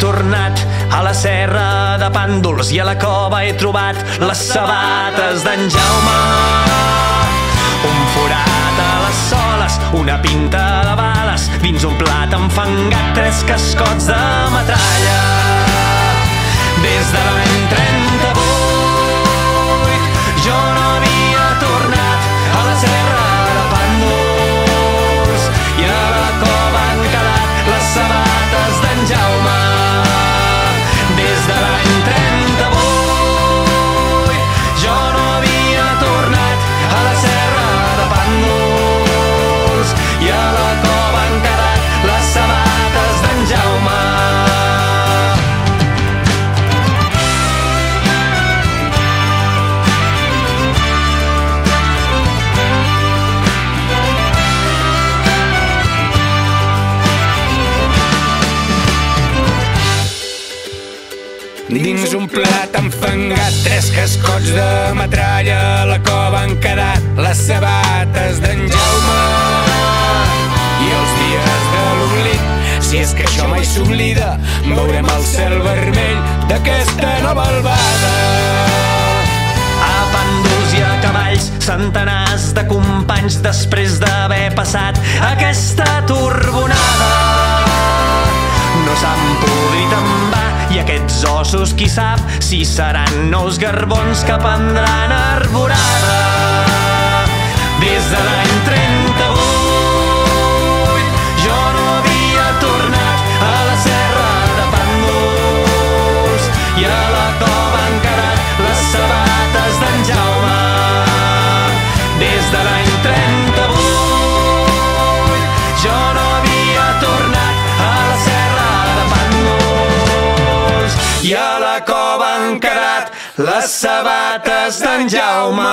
tornat a la serra de Pàndols i a la cova he trobat les sabates d'en Jaume. Un forat a les soles, una pinta de bales, dins un plat enfangat, tres cascots de metralla. Dins un plat enfangat, tres cascots de metralla, a la cova han quedat les sabates d'en Jaume. I els dies de l'oblit, si és que això mai s'oblida, veurem el cel vermell d'aquesta nova albada. A pàndols i a cavalls, centenars de companys després d'haver passat aquesta turbonada. Ossos qui sap si seran nous garbons que prendran arborada. I a la cova han quedat les sabates d'en Jaume.